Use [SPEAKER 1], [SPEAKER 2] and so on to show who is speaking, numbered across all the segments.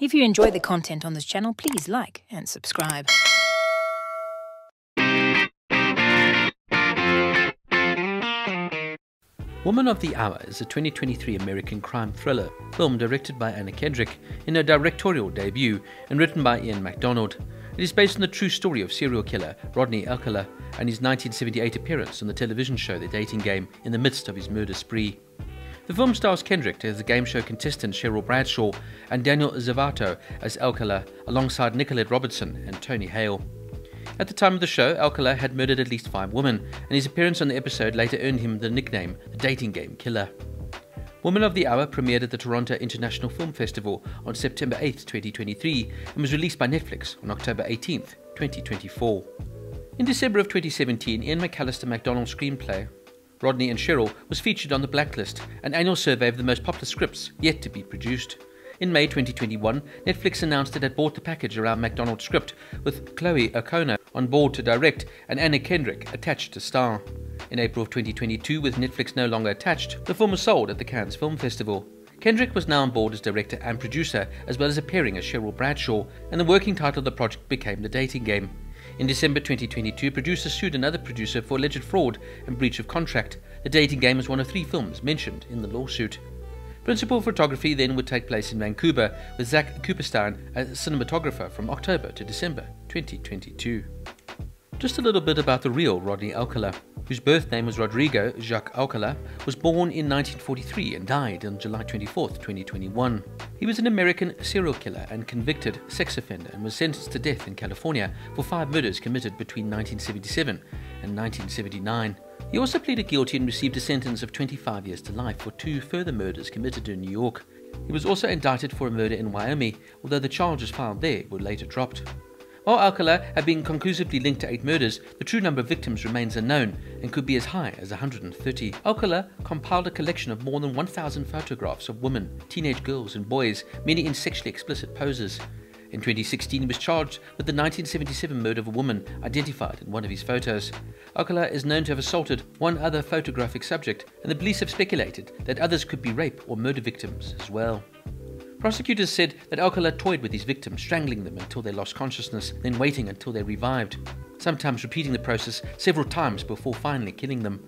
[SPEAKER 1] If you enjoy the content on this channel, please like and subscribe.
[SPEAKER 2] Woman of the Hour is a 2023 American crime thriller film directed by Anna Kendrick in her directorial debut and written by Ian McDonald. It is based on the true story of serial killer Rodney Alcala and his 1978 appearance on the television show The Dating Game in the midst of his murder spree. The film stars Kendrick as the game show contestant Cheryl Bradshaw and Daniel Zovatto as Alcala alongside Nicolette Robinson and Tony Hale. At the time of the show, Alcala had murdered at least five women, and his appearance on the episode later earned him the nickname the Dating Game Killer. Woman of the Hour premiered at the Toronto International Film Festival on September 8, 2023, and was released by Netflix on October 18, 2024. In December of 2017, Ian McAllister McDonald's screenplay, Rodney and Cheryl, was featured on the Blacklist, an annual survey of the most popular scripts yet to be produced. In May 2021, Netflix announced it had bought the package around McDonald's script, with Chloe Okuno on board to direct and Anna Kendrick attached to star. In April of 2022, with Netflix no longer attached, the film was sold at the Cannes Film Festival. Kendrick was now on board as director and producer, as well as appearing as Cheryl Bradshaw, and the working title of the project became The Dating Game. In December 2022, producers sued another producer for alleged fraud and breach of contract. The Dating Game was one of three films mentioned in the lawsuit. Principal photography then would take place in Vancouver with Zach Kuperstein as cinematographer from October to December 2022. Just a little bit about the real Rodney Alcala, whose birth name was Rodrigo Jacques Alcala, was born in 1943 and died on July 24, 2021. He was an American serial killer and convicted sex offender and was sentenced to death in California for five murders committed between 1977 and 1979. He also pleaded guilty and received a sentence of 25 years to life for two further murders committed in New York. He was also indicted for a murder in Wyoming, although the charges filed there were later dropped. While Alcala had been conclusively linked to eight murders, the true number of victims remains unknown and could be as high as 130. Alcala compiled a collection of more than 1,000 photographs of women, teenage girls, and boys, many in sexually explicit poses. In 2016, he was charged with the 1977 murder of a woman identified in one of his photos. Alcala is known to have assaulted one other photographic subject, and the police have speculated that others could be rape or murder victims as well. Prosecutors said that Alcala toyed with his victims, strangling them until they lost consciousness, then waiting until they revived, sometimes repeating the process several times before finally killing them.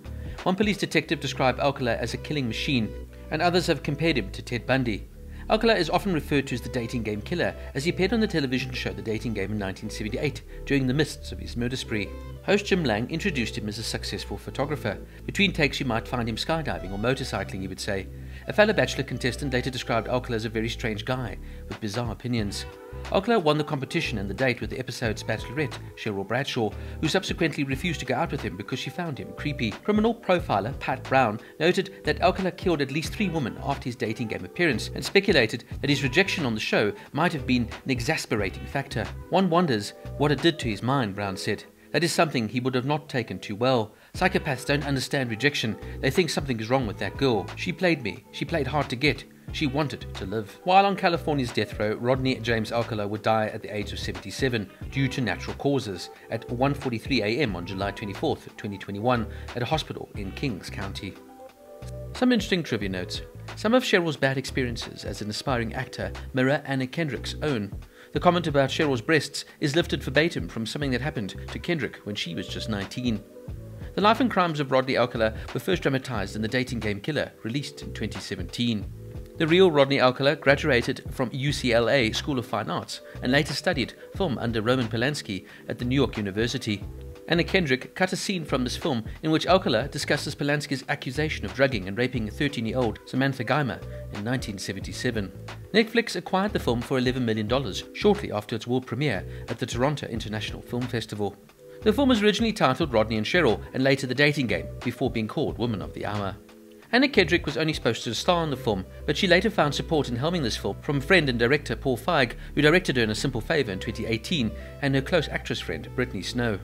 [SPEAKER 2] One police detective described Alcala as a killing machine, and others have compared him to Ted Bundy. Alcala is often referred to as the dating game killer, as he appeared on the television show The Dating Game in 1978 during the mists of his murder spree. Host Jim Lange introduced him as a successful photographer. Between takes, you might find him skydiving or motorcycling, he would say. A fellow Bachelor contestant later described Alcala as a very strange guy with bizarre opinions. Alcala won the competition and the date with the episode's bachelorette, Cheryl Bradshaw, who subsequently refused to go out with him because she found him creepy. Criminal profiler Pat Brown noted that Alcala killed at least three women after his dating game appearance and speculated that his rejection on the show might have been an exasperating factor. One wonders what it did to his mind, Brown said. That is something he would have not taken too well. Psychopaths don't understand rejection. They think something is wrong with that girl. She played me. She played hard to get. She wanted to live. While on California's death row, Rodney James Alcala would die at the age of 77 due to natural causes at 1:43 a.m. on July 24, 2021, at a hospital in Kings County. Some interesting trivia notes. Some of Cheryl's bad experiences as an aspiring actor mirror Anna Kendrick's own. The comment about Cheryl's breasts is lifted verbatim from something that happened to Kendrick when she was just 19. The life and crimes of Rodney Alcala were first dramatized in The Dating Game Killer, released in 2017. The real Rodney Alcala graduated from UCLA School of Fine Arts and later studied film under Roman Polanski at the New York University. Anna Kendrick cut a scene from this film in which Alcala discusses Polanski's accusation of drugging and raping a 13 year old Samantha Geimer in 1977. Netflix acquired the film for $11 million shortly after its world premiere at the Toronto International Film Festival. The film was originally titled Rodney and Cheryl and later The Dating Game before being called Woman of the Hour. Anna Kendrick was only supposed to star in the film, but she later found support in helming this film from friend and director Paul Feig, who directed her in A Simple Favor in 2018, and her close actress friend Brittany Snow.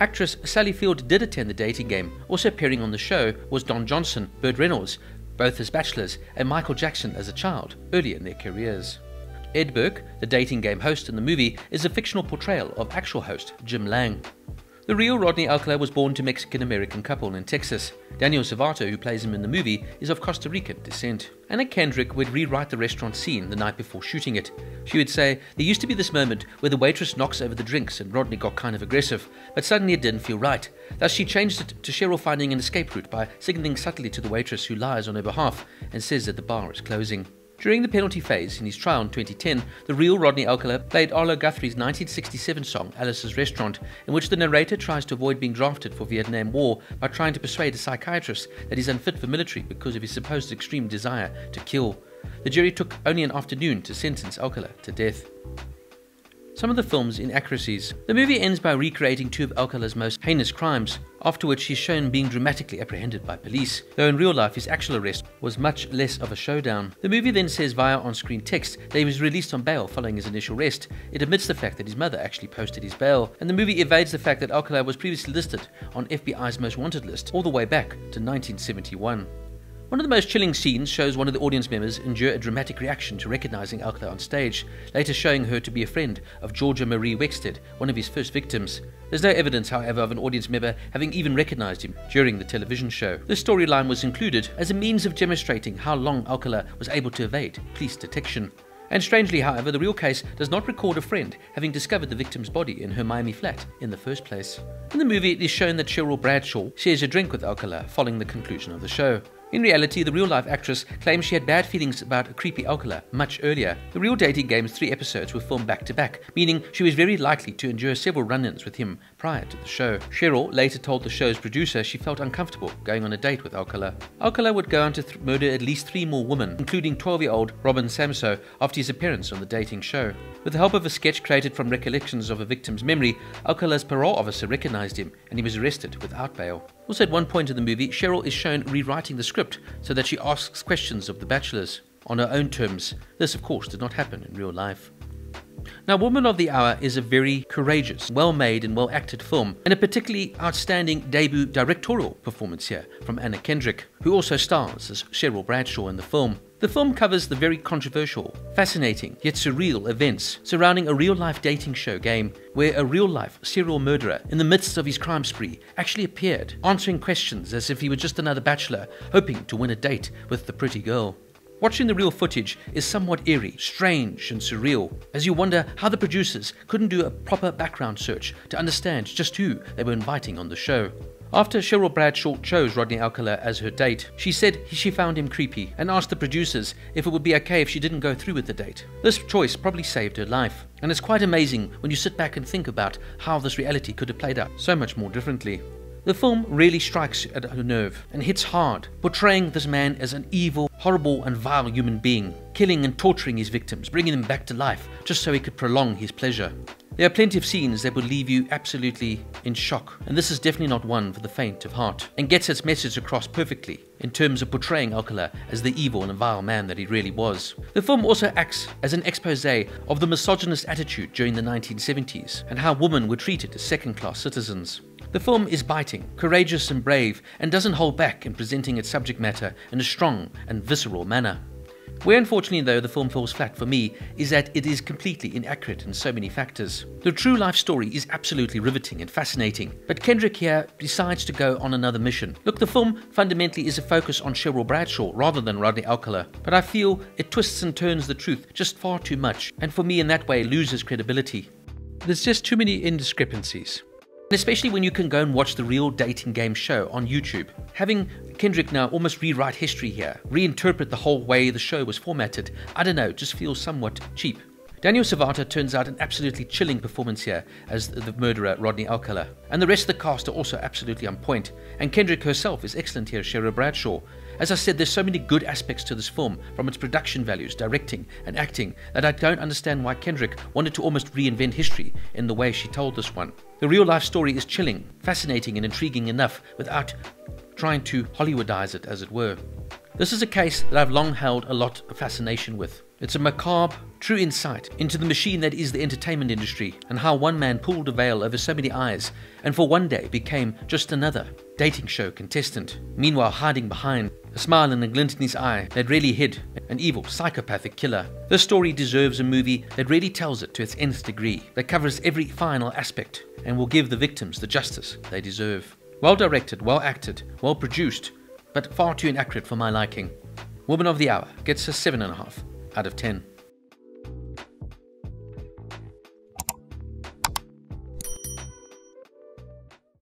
[SPEAKER 2] Actress Sally Field did attend the dating game. Also appearing on the show was Don Johnson, Burt Reynolds, both as bachelors, and Michael Jackson as a child, early in their careers. Ed Burke, the dating game host in the movie, is a fictional portrayal of actual host Jim Lange. The real Rodney Alcala was born to Mexican-American couple in Texas. Daniel Zovatto, who plays him in the movie, is of Costa Rican descent. Anna Kendrick would rewrite the restaurant scene the night before shooting it. She would say, There used to be this moment where the waitress knocks over the drinks and Rodney got kind of aggressive, but suddenly it didn't feel right. Thus she changed it to Cheryl finding an escape route by signaling subtly to the waitress who lies on her behalf and says that the bar is closing. During the penalty phase in his trial in 2010, the real Rodney Alcala played Arlo Guthrie's 1967 song Alice's Restaurant, in which the narrator tries to avoid being drafted for Vietnam War by trying to persuade a psychiatrist that he's unfit for military because of his supposed extreme desire to kill. The jury took only an afternoon to sentence Alcala to death. Some of the film's inaccuracies. The movie ends by recreating two of Alcala's most heinous crimes, after which he's shown being dramatically apprehended by police, though in real life his actual arrest was much less of a showdown. The movie then says via on-screen text that he was released on bail following his initial arrest. It admits the fact that his mother actually posted his bail, and the movie evades the fact that Alcala was previously listed on FBI's most wanted list all the way back to 1971. One of the most chilling scenes shows one of the audience members endure a dramatic reaction to recognizing Alcala on stage, later showing her to be a friend of Georgia Marie Wixted, one of his first victims. There's no evidence, however, of an audience member having even recognized him during the television show. This storyline was included as a means of demonstrating how long Alcala was able to evade police detection. And strangely, however, the real case does not record a friend having discovered the victim's body in her Miami flat in the first place. In the movie, it is shown that Cheryl Bradshaw shares a drink with Alcala following the conclusion of the show. In reality, the real life actress claims she had bad feelings about creepy Alcala much earlier. The real dating game's three episodes were filmed back to back, meaning she was very likely to endure several run ins with him prior to the show. Cheryl later told the show's producer she felt uncomfortable going on a date with Alcala. Alcala would go on to murder at least three more women, including 12 year old Robin Samsoe, after his appearance on the dating show. With the help of a sketch created from recollections of a victim's memory, Alcala's parole officer recognized him and he was arrested without bail. Also, at one point in the movie, Cheryl is shown rewriting the script so that she asks questions of the bachelors on her own terms. This, of course, did not happen in real life. Now, Woman of the Hour is a very courageous, well made, and well acted film, and a particularly outstanding debut directorial performance here from Anna Kendrick, who also stars as Cheryl Bradshaw in the film. The film covers the very controversial, fascinating, yet surreal events surrounding a real life dating show game where a real life serial murderer, in the midst of his crime spree, actually appeared, answering questions as if he were just another bachelor, hoping to win a date with the pretty girl. Watching the real footage is somewhat eerie, strange, and surreal, as you wonder how the producers couldn't do a proper background search to understand just who they were inviting on the show. After Cheryl Bradshaw chose Rodney Alcala as her date, she said she found him creepy and asked the producers if it would be okay if she didn't go through with the date. This choice probably saved her life, and it's quite amazing when you sit back and think about how this reality could have played out so much more differently. The film really strikes at a nerve and hits hard, portraying this man as an evil, horrible, and vile human being, killing and torturing his victims, bringing them back to life just so he could prolong his pleasure. There are plenty of scenes that will leave you absolutely in shock, and this is definitely not one for the faint of heart, and gets its message across perfectly in terms of portraying Alcala as the evil and vile man that he really was. The film also acts as an expose of the misogynist attitude during the 1970s and how women were treated as second class citizens. The film is biting, courageous, and brave, and doesn't hold back in presenting its subject matter in a strong and visceral manner. Where unfortunately, though, the film falls flat for me is that it is completely inaccurate in so many factors. The true life story is absolutely riveting and fascinating, but Kendrick here decides to go on another mission. Look, the film fundamentally is a focus on Cheryl Bradshaw rather than Rodney Alcala, but I feel it twists and turns the truth just far too much, and for me, in that way, loses credibility. There's just too many indiscrepancies. And especially when you can go and watch the real dating game show on YouTube. Having Kendrick now almost rewrite history here, reinterpret the whole way the show was formatted, I don't know, just feels somewhat cheap. Daniel Zovatto turns out an absolutely chilling performance here as the murderer Rodney Alcala. And the rest of the cast are also absolutely on point. And Kendrick herself is excellent here, Cheryl Bradshaw. As I said, there's so many good aspects to this film, from its production values, directing, and acting, that I don't understand why Kendrick wanted to almost reinvent history in the way she told this one. The real life story is chilling, fascinating, and intriguing enough without trying to Hollywoodize it, as it were. This is a case that I've long held a lot of fascination with. It's a macabre, true insight into the machine that is the entertainment industry and how one man pulled a veil over so many eyes and for one day became just another dating show contestant, meanwhile hiding behind a smile and a glint in his eye that really hid an evil, psychopathic killer. This story deserves a movie that really tells it to its nth degree, that covers every final aspect, and will give the victims the justice they deserve. Well directed, well acted, well produced, but far too inaccurate for my liking. Woman of the Hour gets a 7.5 out of 10.